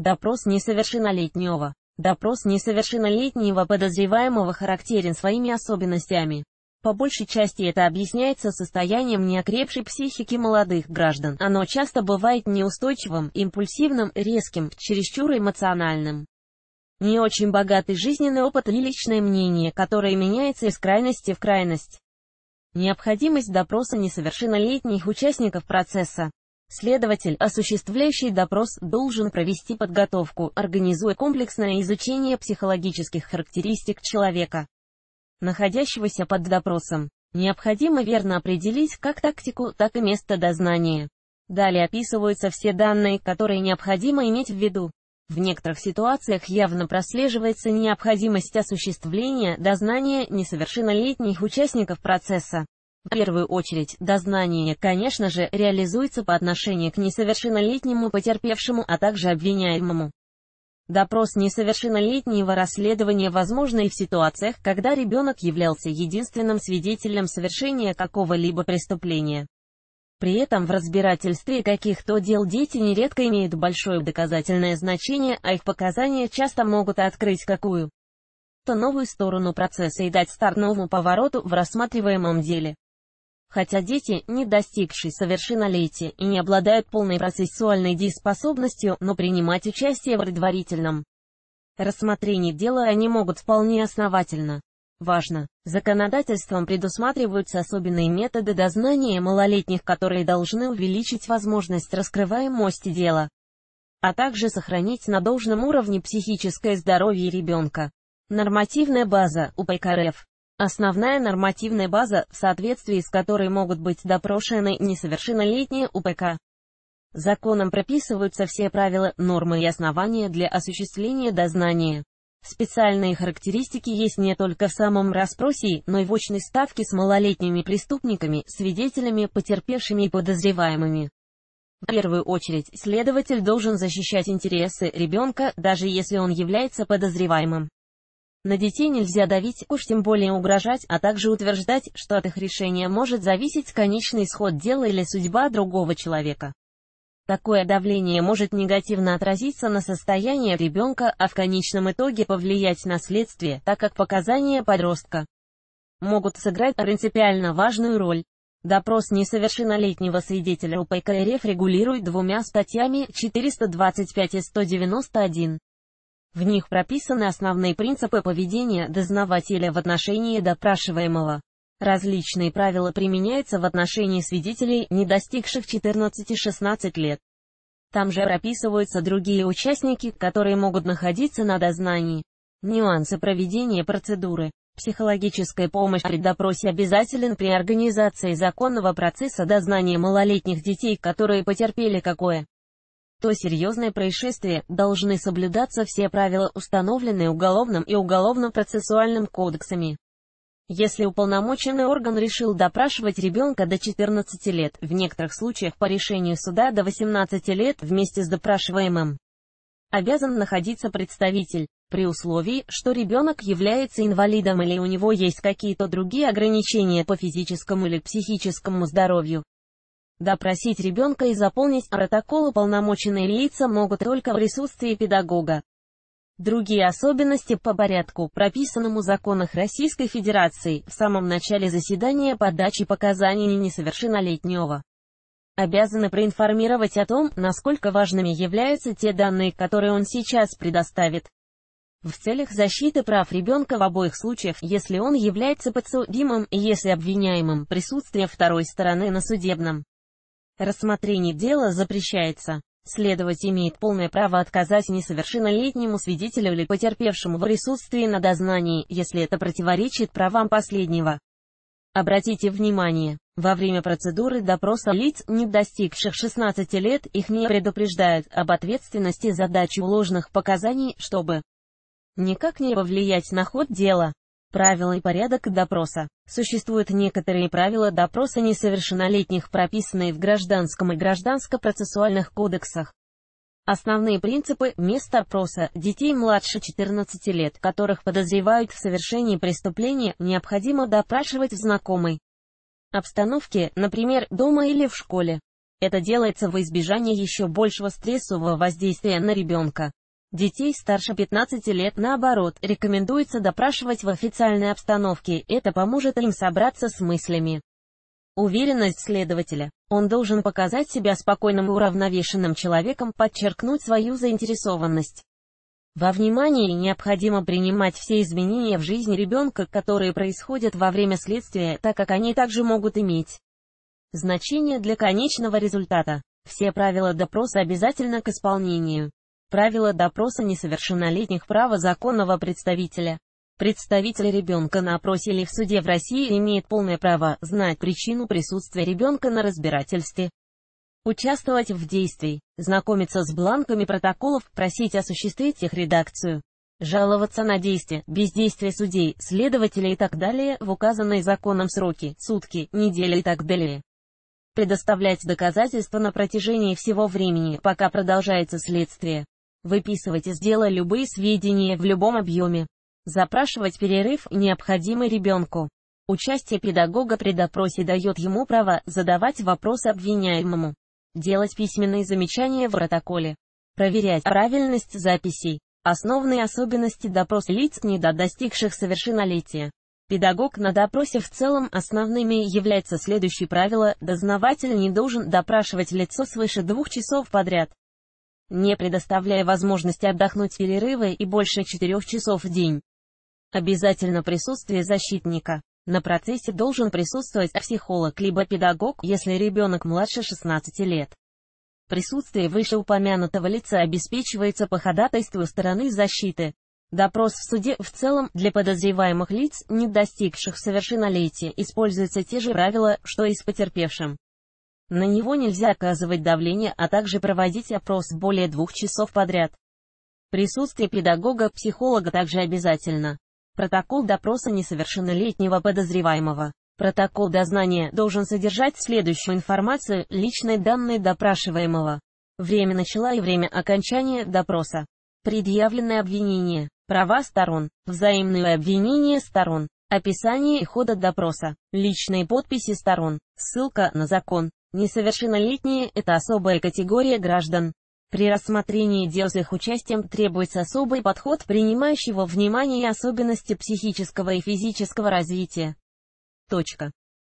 Допрос несовершеннолетнего. Допрос несовершеннолетнего подозреваемого характерен своими особенностями. По большей части это объясняется состоянием неокрепшей психики молодых граждан. Оно часто бывает неустойчивым, импульсивным, резким, чересчур эмоциональным. Не очень богатый жизненный опыт или личное мнение, которое меняется из крайности в крайность. Необходимость допроса несовершеннолетних участников процесса. Следователь, осуществляющий допрос, должен провести подготовку, организуя комплексное изучение психологических характеристик человека, находящегося под допросом. Необходимо верно определить как тактику, так и место дознания. Далее описываются все данные, которые необходимо иметь в виду. В некоторых ситуациях явно прослеживается необходимость осуществления дознания несовершеннолетних участников процесса. В первую очередь, дознание, конечно же, реализуется по отношению к несовершеннолетнему потерпевшему, а также обвиняемому. Допрос несовершеннолетнего расследования возможно и в ситуациях, когда ребенок являлся единственным свидетелем совершения какого-либо преступления. При этом в разбирательстве каких-то дел дети нередко имеют большое доказательное значение, а их показания часто могут открыть какую-то новую сторону процесса и дать старт новому повороту в рассматриваемом деле. Хотя дети, не достигшие совершеннолетия и не обладают полной процессуальной дееспособностью, но принимать участие в предварительном рассмотрении дела они могут вполне основательно. Важно, законодательством предусматриваются особенные методы дознания малолетних, которые должны увеличить возможность раскрываемости дела, а также сохранить на должном уровне психическое здоровье ребенка. Нормативная база УПК РФ Основная нормативная база, в соответствии с которой могут быть допрошены несовершеннолетние УПК. Законом прописываются все правила, нормы и основания для осуществления дознания. Специальные характеристики есть не только в самом расспросе, но и в очной ставке с малолетними преступниками, свидетелями, потерпевшими и подозреваемыми. В первую очередь, следователь должен защищать интересы ребенка, даже если он является подозреваемым. На детей нельзя давить, уж тем более угрожать, а также утверждать, что от их решения может зависеть конечный исход дела или судьба другого человека. Такое давление может негативно отразиться на состоянии ребенка, а в конечном итоге повлиять на следствие, так как показания подростка могут сыграть принципиально важную роль. Допрос несовершеннолетнего свидетеля УПК РФ регулирует двумя статьями 425 и 191. В них прописаны основные принципы поведения дознавателя в отношении допрашиваемого. Различные правила применяются в отношении свидетелей, не достигших 14-16 лет. Там же прописываются другие участники, которые могут находиться на дознании. Нюансы проведения процедуры. Психологическая помощь при допросе обязателен при организации законного процесса дознания малолетних детей, которые потерпели какое то серьезное происшествие, должны соблюдаться все правила, установленные Уголовным и Уголовно-процессуальным кодексами. Если уполномоченный орган решил допрашивать ребенка до 14 лет, в некоторых случаях по решению суда до 18 лет вместе с допрашиваемым, обязан находиться представитель, при условии, что ребенок является инвалидом или у него есть какие-то другие ограничения по физическому или психическому здоровью. Допросить ребенка и заполнить протокол уполномоченные лица могут только в присутствии педагога. Другие особенности по порядку, прописанному в законах Российской Федерации, в самом начале заседания подачи показаний несовершеннолетнего. Обязаны проинформировать о том, насколько важными являются те данные, которые он сейчас предоставит. В целях защиты прав ребенка в обоих случаях, если он является подсудимым и если обвиняемым, присутствие второй стороны на судебном Рассмотрение дела запрещается. Следовать имеет полное право отказать несовершеннолетнему свидетелю или потерпевшему в присутствии на дознании, если это противоречит правам последнего. Обратите внимание, во время процедуры допроса лиц, не достигших 16 лет, их не предупреждают об ответственности за дачу ложных показаний, чтобы никак не повлиять на ход дела. Правила и порядок допроса. Существуют некоторые правила допроса несовершеннолетних, прописанные в Гражданском и Гражданско-процессуальных кодексах. Основные принципы – место опроса детей младше 14 лет, которых подозревают в совершении преступления, необходимо допрашивать в знакомой обстановке, например, дома или в школе. Это делается во избежание еще большего стрессового воздействия на ребенка. Детей старше 15 лет, наоборот, рекомендуется допрашивать в официальной обстановке, это поможет им собраться с мыслями. Уверенность следователя. Он должен показать себя спокойным и уравновешенным человеком, подчеркнуть свою заинтересованность. Во внимание необходимо принимать все изменения в жизни ребенка, которые происходят во время следствия, так как они также могут иметь значение для конечного результата. Все правила допроса обязательно к исполнению. Правила допроса несовершеннолетних права законного представителя. Представитель ребенка на опросе или в суде в России имеет полное право знать причину присутствия ребенка на разбирательстве. Участвовать в действии, знакомиться с бланками протоколов, просить осуществить их редакцию. Жаловаться на действия, бездействие судей, следователей и так далее в указанные законом сроки, сутки, недели и так далее предоставлять доказательства на протяжении всего времени, пока продолжается следствие. Выписывать из дела любые сведения в любом объеме. Запрашивать перерыв, необходимый ребенку. Участие педагога при допросе дает ему право задавать вопросы обвиняемому. Делать письменные замечания в протоколе. Проверять правильность записей. Основные особенности допроса лиц, недо достигших совершеннолетия. Педагог на допросе в целом основными является следующее правило, дознаватель не должен допрашивать лицо свыше двух часов подряд не предоставляя возможности отдохнуть перерывы и больше четырех часов в день. Обязательно присутствие защитника. На процессе должен присутствовать психолог либо педагог, если ребенок младше 16 лет. Присутствие вышеупомянутого лица обеспечивается по ходатайству стороны защиты. Допрос в суде в целом для подозреваемых лиц, не достигших совершеннолетия, используются те же правила, что и с потерпевшим. На него нельзя оказывать давление, а также проводить опрос более двух часов подряд. Присутствие педагога-психолога также обязательно. Протокол допроса несовершеннолетнего подозреваемого. Протокол дознания должен содержать следующую информацию, личные данные допрашиваемого. Время начала и время окончания допроса. Предъявленное обвинение. Права сторон. Взаимное обвинение сторон. Описание и хода допроса. Личные подписи сторон. Ссылка на закон. Несовершеннолетние – это особая категория граждан. При рассмотрении дел с их участием требуется особый подход, принимающий во внимание особенности психического и физического развития. Точка.